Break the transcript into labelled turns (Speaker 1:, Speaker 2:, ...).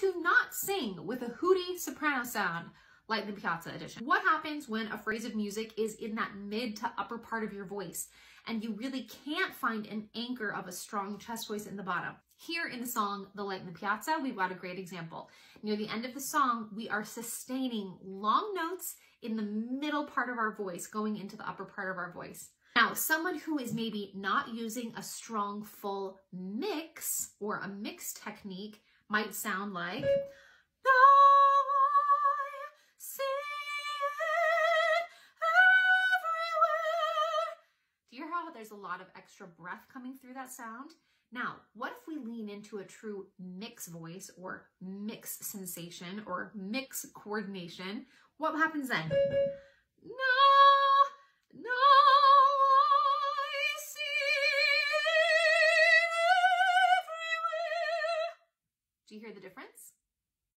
Speaker 1: to not sing with a hooty soprano sound like the Piazza edition. What happens when a phrase of music is in that mid to upper part of your voice and you really can't find an anchor of a strong chest voice in the bottom? Here in the song, The Light in the Piazza, we've got a great example. Near the end of the song, we are sustaining long notes in the middle part of our voice, going into the upper part of our voice. Now, someone who is maybe not using a strong full mix or a mix technique might sound like. Do you hear how there's a lot of extra breath coming through that sound? Now, what if we lean into a true mix voice or mix sensation or mix coordination? What happens then? Do you hear the difference?